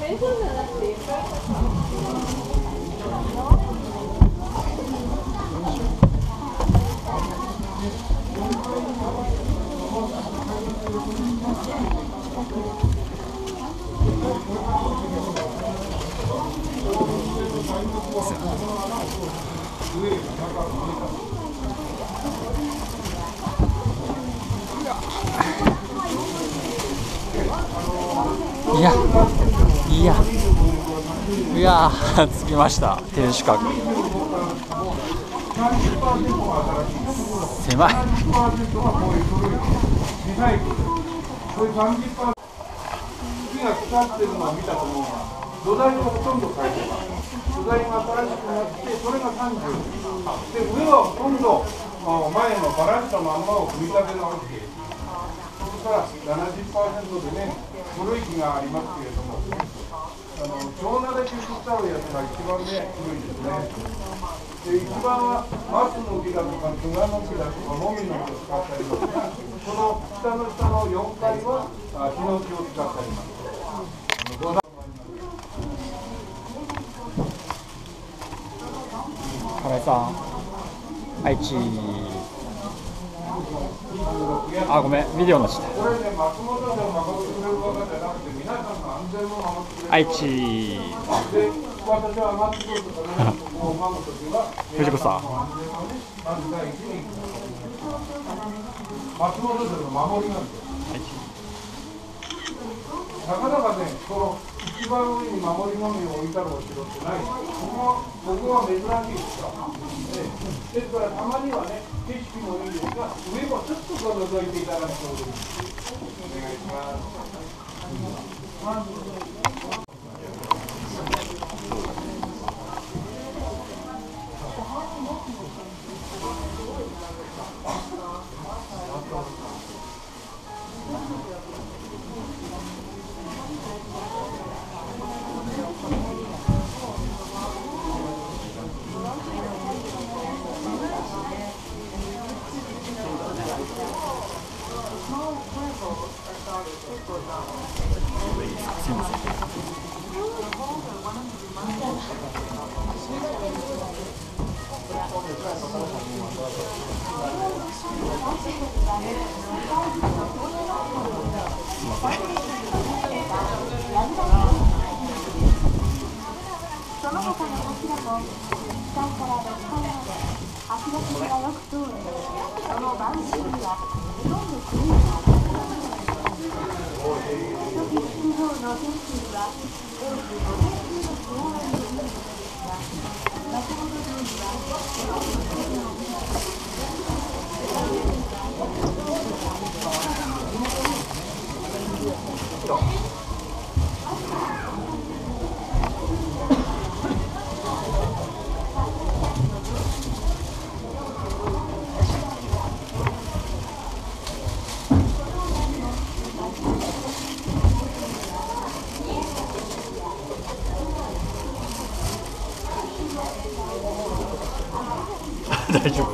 왼손은 いやいやいや着きました。天守閣。狭い木が腐ってるのを見た。と思うが土台をほとんど変えてます土台が新しくなってそれが30で上はほとんど前のバラしたまんまを組み立て直してそしたら70%でね古い木がありますけれどもあの長灘で切ったやつが一番ね古いですねで一番は松の木だとか菅の木だとかもみの木を使ったりとかこの下の下の4階はあヒノキを使ってありますさん愛知。あごめんビデオのしてこれね松本で。も守ってくれるわけじゃなくて皆さんの安全も守ってくれる愛知。藤子さん。松本での守りなんですなかなかね、そ の一番上に守りのみを置いたのお城ってない。ここここは珍しいですから、ね、で。すからたまにはね、景色もいいですが、上もちょっとこう覗いていただくとお願いします。その他の柱も1階から6階まで足取りがよく通るその晩秋にはほとん。どクリーン Thank you. 大丈夫。